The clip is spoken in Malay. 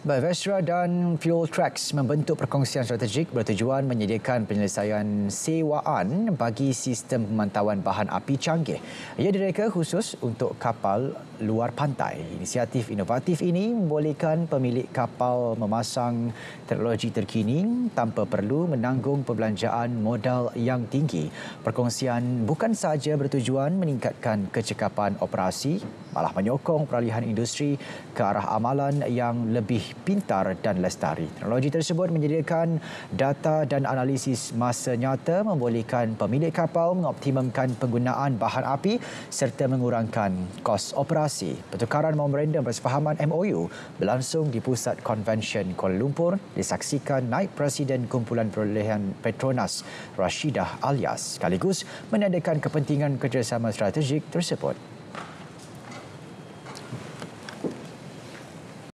Vestra dan Fuel Tracks membentuk perkongsian strategik bertujuan menyediakan penyelesaian sewaan bagi sistem pemantauan bahan api canggih. Ia direka khusus untuk kapal luar pantai. Inisiatif inovatif ini membolehkan pemilik kapal memasang teknologi terkini tanpa perlu menanggung perbelanjaan modal yang tinggi. Perkongsian bukan sahaja bertujuan meningkatkan kecekapan operasi, malah menyokong peralihan industri ke arah amalan yang lebih pintar dan lestari. Teknologi tersebut menyediakan data dan analisis masa nyata membolehkan pemilik kapal mengoptimumkan penggunaan bahan api serta mengurangkan kos operasi. Pertukaran memorandum persefahaman MOU berlangsung di Pusat Konvensyen Kuala Lumpur disaksikan Naib Presiden Kumpulan Perolehan Petronas Rashidah Alias sekaligus menandakan kepentingan kerjasama strategik tersebut.